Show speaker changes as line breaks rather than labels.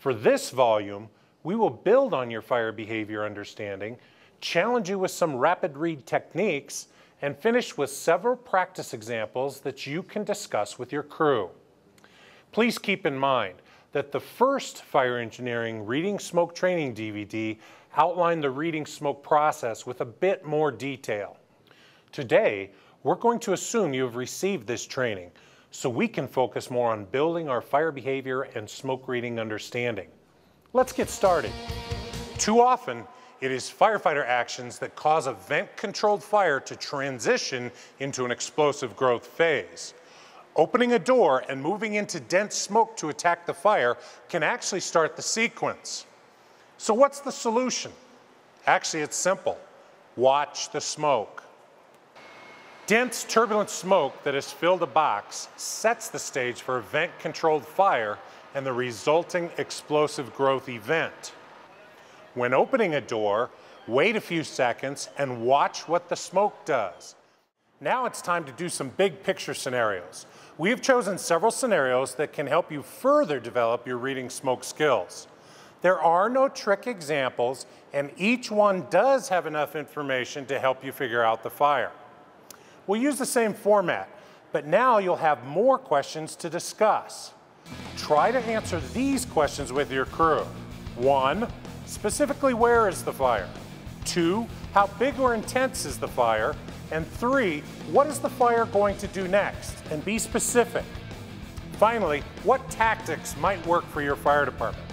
For this volume, we will build on your fire behavior understanding, challenge you with some rapid read techniques, and finish with several practice examples that you can discuss with your crew. Please keep in mind that the first fire engineering reading smoke training DVD outlined the reading smoke process with a bit more detail. Today, we're going to assume you have received this training so we can focus more on building our fire behavior and smoke reading understanding. Let's get started. Too often, it is firefighter actions that cause a vent-controlled fire to transition into an explosive growth phase. Opening a door and moving into dense smoke to attack the fire can actually start the sequence. So what's the solution? Actually, it's simple. Watch the smoke. Dense turbulent smoke that has filled a box sets the stage for a vent-controlled fire and the resulting explosive growth event. When opening a door, wait a few seconds and watch what the smoke does. Now it's time to do some big picture scenarios. We have chosen several scenarios that can help you further develop your reading smoke skills. There are no trick examples, and each one does have enough information to help you figure out the fire. We'll use the same format, but now you'll have more questions to discuss. Try to answer these questions with your crew. One, specifically where is the fire? Two, how big or intense is the fire? And three, what is the fire going to do next? And be specific. Finally, what tactics might work for your fire department?